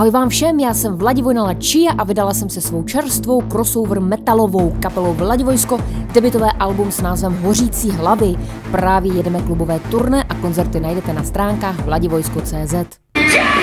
Ahoj vám všem, já jsem Vladivojnala Chia a vydala jsem se svou čerstvou crossover metalovou kapelou Vladivojsko debitové album s názvem Hořící hlavy. Právě jedeme klubové turné a koncerty najdete na stránkách vladivojsko.cz. Yeah!